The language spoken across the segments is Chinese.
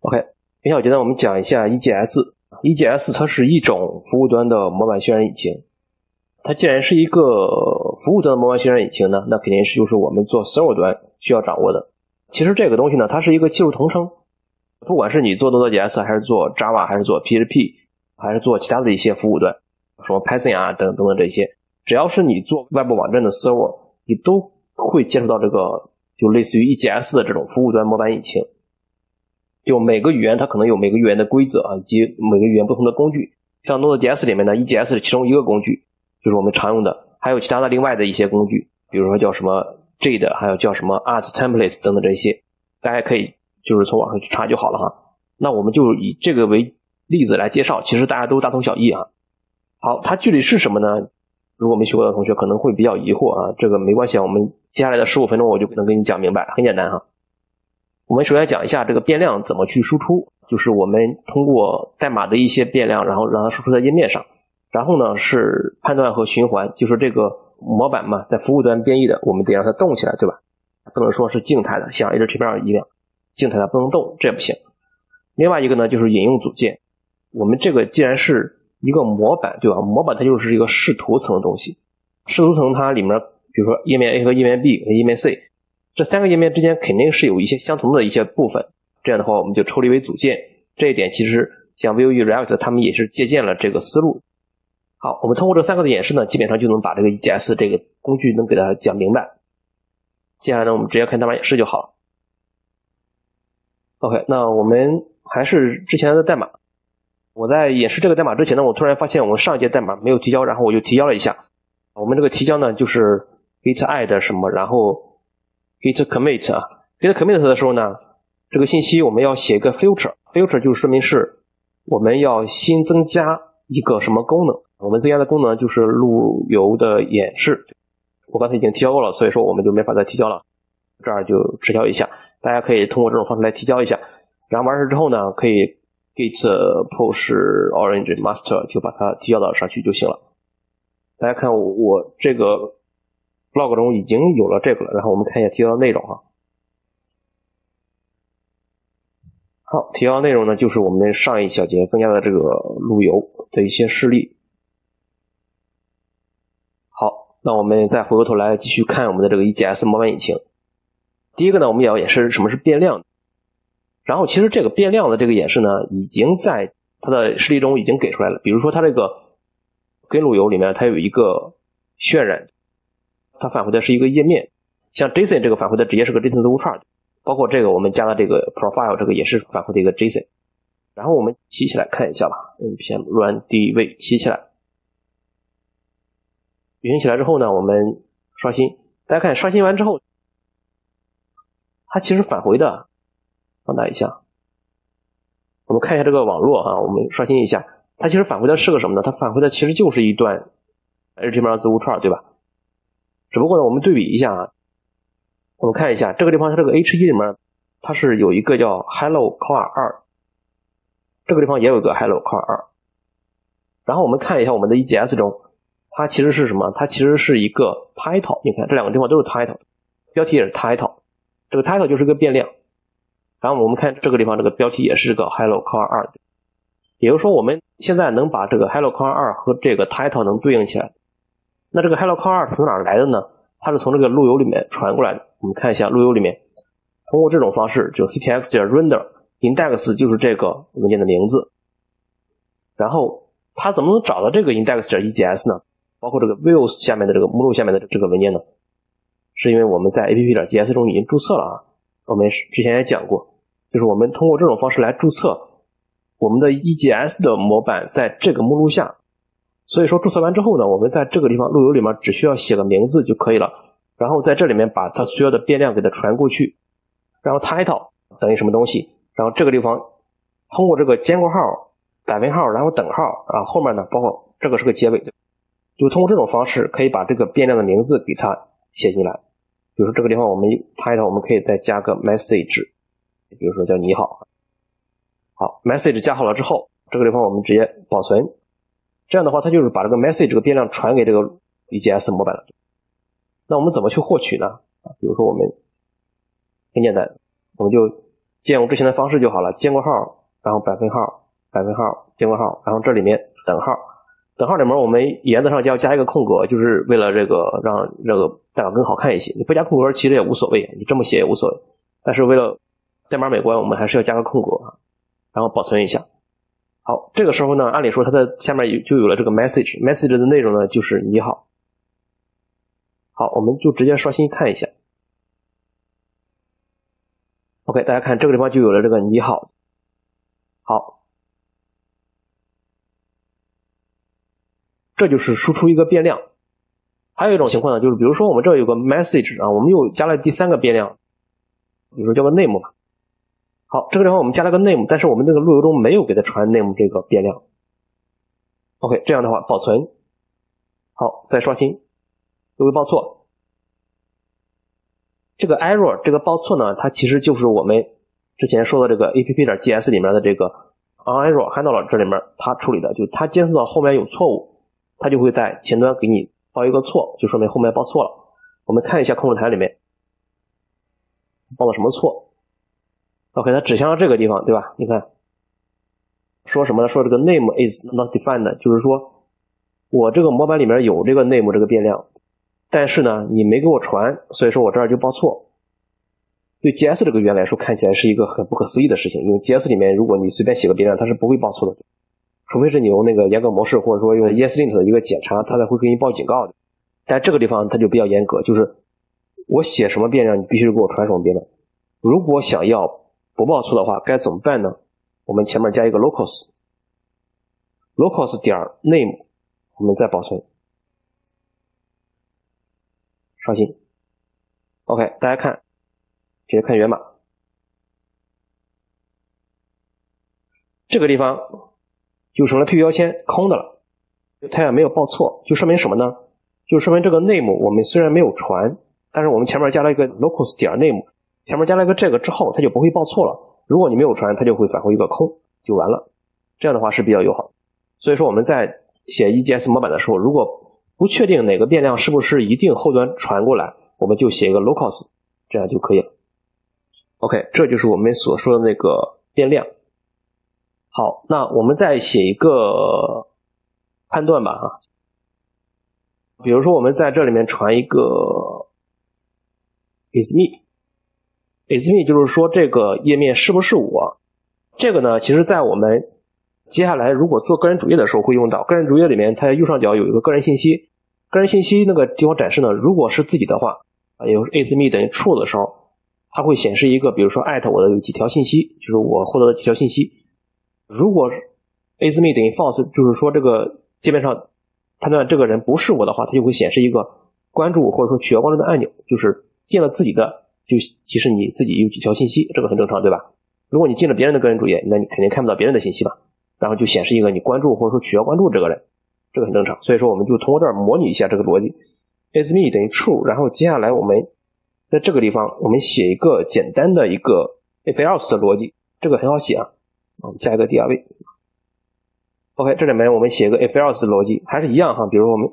OK，接下来我觉得我们讲一下 EGS。EGS 它是一种服务端的模板渲染引擎。它既然是一个服务端的模板渲染引擎呢，那肯定是就是我们做 server 端需要掌握的。其实这个东西呢，它是一个技术同声。不管是你做 Node.js 还是做 Java 还是做 PHP 还是做其他的一些服务端，什么 Python 啊等等等这些，只要是你做外部网站的 server，你都会接触到这个就类似于 EGS 的这种服务端模板引擎。就每个语言它可能有每个语言的规则啊，以及每个语言不同的工具。像 Node.js 里面呢，EGS 是其中一个工具，就是我们常用的。还有其他的另外的一些工具，比如说叫什么 Jade，还有叫什么 Art Template 等等这些，大家可以就是从网上去查就好了哈。那我们就以这个为例子来介绍，其实大家都大同小异啊。好，它具体是什么呢？如果没学过的同学可能会比较疑惑啊，这个没关系啊，我们接下来的十五分钟我就能给你讲明白，很简单哈。我们首先讲一下这个变量怎么去输出，就是我们通过代码的一些变量，然后让它输出在页面上。然后呢是判断和循环，就是这个模板嘛，在服务端编译的，我们得让它动起来，对吧？不能说是静态的，像 HTML 一样，静态的不能动，这也不行。另外一个呢就是引用组件，我们这个既然是一个模板，对吧？模板它就是一个视图层的东西，视图层它里面，比如说页面 A 和页面 B 和页面 C。这三个页面之间肯定是有一些相同的一些部分，这样的话我们就抽离为组件。这一点其实像 Vue、React 他们也是借鉴了这个思路。好，我们通过这三个的演示呢，基本上就能把这个 EGS 这个工具能给大家讲明白。接下来呢，我们直接看代码演示就好了。OK，那我们还是之前的代码。我在演示这个代码之前呢，我突然发现我们上一节代码没有提交，然后我就提交了一下。我们这个提交呢，就是 git add 什么，然后。Git commit 啊，git commit 的时候呢，这个信息我们要写一个 filter，filter 就说明是我们要新增加一个什么功能。我们增加的功能就是路由的演示。我刚才已经提交过了，所以说我们就没法再提交了。这儿就撤销一下，大家可以通过这种方式来提交一下。然后完事之后呢，可以 git push orange master 就把它提交到上去就行了。大家看我这个。Log 中已经有了这个了，然后我们看一下提交的内容哈。好，提交的内容呢，就是我们上一小节增加的这个路由的一些示例。好，那我们再回过头来继续看我们的这个 EGS 模板引擎。第一个呢，我们也要演示什么是变量。然后其实这个变量的这个演示呢，已经在它的示例中已经给出来了。比如说它这个根路由里面，它有一个渲染。它返回的是一个页面，像 JSON 这个返回的直接是个 JSON 字符串，包括这个我们加的这个 profile 这个也是返回的一个 JSON。然后我们起起来看一下吧，npm run dv 起起来，运行起来之后呢，我们刷新，大家看刷新完之后，它其实返回的，放大一下，我们看一下这个网络啊，我们刷新一下，它其实返回的是个什么呢？它返回的其实就是一段 HTML 字符串，对吧？只不过呢，我们对比一下啊，我们看一下这个地方，它这个 H 一里面，它是有一个叫 Hello Car 二，这个地方也有一个 Hello Car 二。然后我们看一下我们的 EGS 中，它其实是什么？它其实是一个 Title。你看这两个地方都是 Title，标题也是 Title，这个 Title 就是个变量。然后我们看这个地方，这个标题也是个 Hello Car 二，也就是说我们现在能把这个 Hello Car 二和这个 Title 能对应起来。那这个 Hello Car 二从哪来的呢？它是从这个路由里面传过来的。我们看一下路由里面，通过这种方式，就 ctx 点 render index 就是这个文件的名字。然后它怎么能找到这个 index 点 EGS 呢？包括这个 views 下面的这个目录下面的这个文件呢？是因为我们在 app 点 gs 中已经注册了啊。我们之前也讲过，就是我们通过这种方式来注册我们的 EGS 的模板在这个目录下。所以说注册完之后呢，我们在这个地方路由里面只需要写个名字就可以了，然后在这里面把它需要的变量给它传过去，然后 title 等于什么东西，然后这个地方通过这个尖括号、百分号，然后等号啊，后面呢包括这个是个结尾，就通过这种方式可以把这个变量的名字给它写进来。比如说这个地方我们 title 我们可以再加个 message，比如说叫你好，好 message 加好了之后，这个地方我们直接保存。这样的话，它就是把这个 message 这个变量传给这个 EGS 模板了。那我们怎么去获取呢？啊，比如说我们很简单，我们就借用之前的方式就好了，间隔号，然后百分号，百分号，间隔号，然后这里面等号，等号里面我们原则上就要加一个空格，就是为了这个让这个代码更好看一些。你不加空格其实也无所谓，你这么写也无所谓。但是为了代码美观，我们还是要加个空格啊，然后保存一下。好，这个时候呢，按理说它的下面有就有了这个 message，message 的内容呢就是你好。好，我们就直接刷新看一下。OK，大家看这个地方就有了这个你好。好，这就是输出一个变量。还有一种情况呢，就是比如说我们这有个 message 啊，我们又加了第三个变量，比如说叫个 name 吧。好，这个地方我们加了个 name，但是我们这个路由中没有给它传 name 这个变量。OK，这样的话保存。好，再刷新，又会报错。这个 error 这个报错呢，它其实就是我们之前说的这个 app 点 gs 里面的这个 on error handler 这里面它处理的，就它监测到后面有错误，它就会在前端给你报一个错，就说明后面报错了。我们看一下控制台里面报了什么错。OK，它指向了这个地方，对吧？你看，说什么呢？说这个 name is not defined，就是说我这个模板里面有这个 name 这个变量，但是呢，你没给我传，所以说我这儿就报错。对 GS 这个语言来说，看起来是一个很不可思议的事情，因为 GS 里面如果你随便写个变量，它是不会报错的，除非是你用那个严格模式，或者说用 ESLint 的一个检查，它才会给你报警告的。但这个地方它就比较严格，就是我写什么变量，你必须给我传什么变量。如果想要不报错的话该怎么办呢？我们前面加一个 locals，locals 点 name，我们再保存，刷新。OK，大家看，直接看源码，这个地方就成了 P 标签空的了，它也没有报错，就说明什么呢？就说明这个 name 我们虽然没有传，但是我们前面加了一个 locals 点 name。前面加了一个这个之后，它就不会报错了。如果你没有传，它就会返回一个空，就完了。这样的话是比较友好。所以说我们在写 EJS 模板的时候，如果不确定哪个变量是不是一定后端传过来，我们就写一个 locals，这样就可以了。OK，这就是我们所说的那个变量。好，那我们再写一个判断吧，啊，比如说我们在这里面传一个 is me。Is me 就是说这个页面是不是我？这个呢，其实在我们接下来如果做个人主页的时候会用到。个人主页里面，它右上角有一个个人信息，个人信息那个地方展示呢，如果是自己的话，啊，有 is me 等于 true 的时候，它会显示一个，比如说艾特我的有几条信息，就是我获得的几条信息。如果 is me 等于 false，就是说这个界面上判断这个人不是我的话，它就会显示一个关注或者说取消关注的按钮，就是进了自己的。就其实你自己有几条信息，这个很正常，对吧？如果你进了别人的个人主页，那你肯定看不到别人的信息吧？然后就显示一个你关注或者说取消关注这个人，这个很正常。所以说，我们就通过这儿模拟一下这个逻辑：is me 等于 true。然后接下来我们在这个地方，我们写一个简单的一个 if else 的逻辑，这个很好写啊。我们加一个 div。OK，这里面我们写一个 if else 的逻辑，还是一样哈。比如我们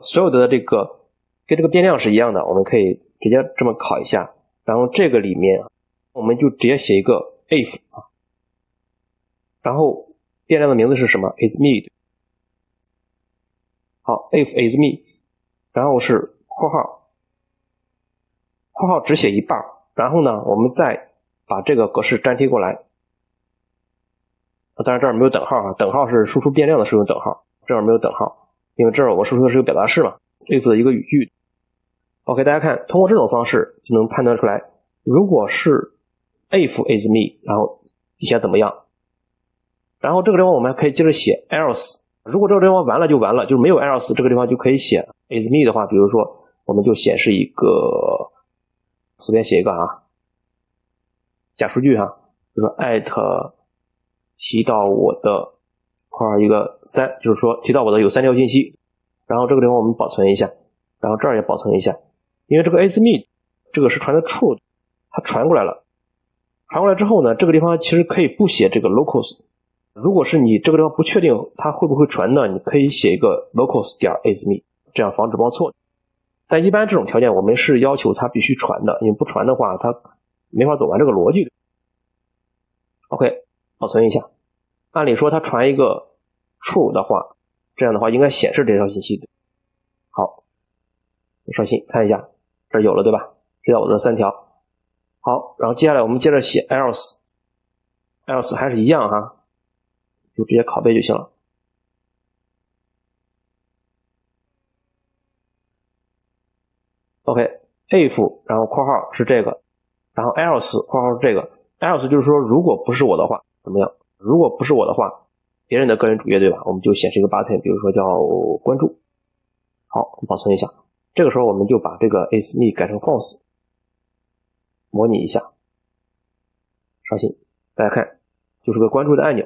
所有的这个跟这个变量是一样的，我们可以直接这么考一下。然后这个里面，我们就直接写一个 if 啊，然后变量的名字是什么？is me。好，if is me，然后是括号，括号只写一半然后呢，我们再把这个格式粘贴过来。当然这儿没有等号啊，等号是输出变量的时候用等号，这儿没有等号，因为这儿我输出的是个表达式嘛，if 的一个语句。OK，大家看，通过这种方式就能判断出来，如果是 if is me，然后底下怎么样？然后这个地方我们还可以接着写 else。如果这个地方完了就完了，就没有 else，这个地方就可以写 is me 的话，比如说我们就显示一个，随便写一个啊，假数据哈，比如说 at 提到我的括号一个三，就是说提到我的有三条信息，然后这个地方我们保存一下，然后这儿也保存一下。因为这个 is me，这个是传的 true，它传过来了，传过来之后呢，这个地方其实可以不写这个 locals。如果是你这个地方不确定它会不会传呢，你可以写一个 locals 点 is me，这样防止报错。但一般这种条件我们是要求它必须传的，因为不传的话它没法走完这个逻辑。OK，保存一下。按理说它传一个 true 的话，这样的话应该显示这条信息的。好，刷新看一下，这有了对吧？这叫我的三条。好，然后接下来我们接着写 else，else 还是一样哈，就直接拷贝就行了。OK，if 然后括号是这个，然后 else 括号是这个，else 就是说如果不是我的话怎么样？如果不是我的话，别人的个人主页对吧？我们就显示一个 button，比如说叫关注。好，保存一下。这个时候我们就把这个 is me 改成 false，模拟一下，刷新，大家看，就是个关注的按钮。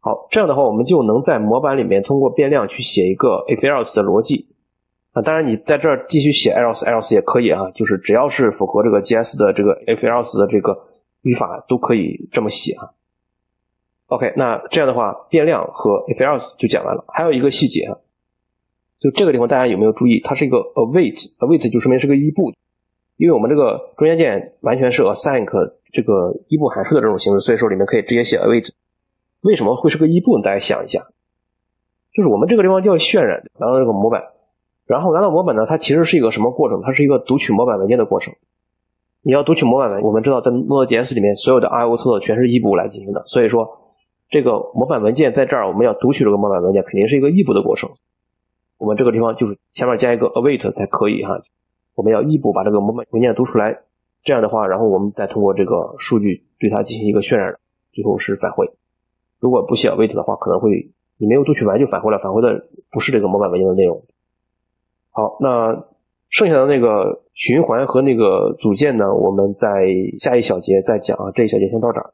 好，这样的话我们就能在模板里面通过变量去写一个 if else 的逻辑。啊，当然你在这儿继续写 else else 也可以啊，就是只要是符合这个 JS 的这个 if else 的这个语法都可以这么写啊。OK，那这样的话，变量和 if else 就讲完了。还有一个细节啊，就这个地方大家有没有注意？它是一个 await，await 就说明是个异步，因为我们这个中间件完全是 async 这个异步函数的这种形式，所以说里面可以直接写 await。为什么会是个异步？大家想一下，就是我们这个地方要渲染拿到这个模板，然后拿到模板呢，它其实是一个什么过程？它是一个读取模板文件的过程。你要读取模板文，我们知道在 Node.js 里面所有的 I/O 操作全是异步来进行的，所以说。这个模板文件在这儿，我们要读取这个模板文件，肯定是一个异步的过程。我们这个地方就是前面加一个 await 才可以哈。我们要异步把这个模板文件读出来，这样的话，然后我们再通过这个数据对它进行一个渲染，最后是返回。如果不写 await 的话，可能会你没有读取完就返回了，返回的不是这个模板文件的内容。好，那剩下的那个循环和那个组件呢，我们在下一小节再讲啊。这一小节先到这儿。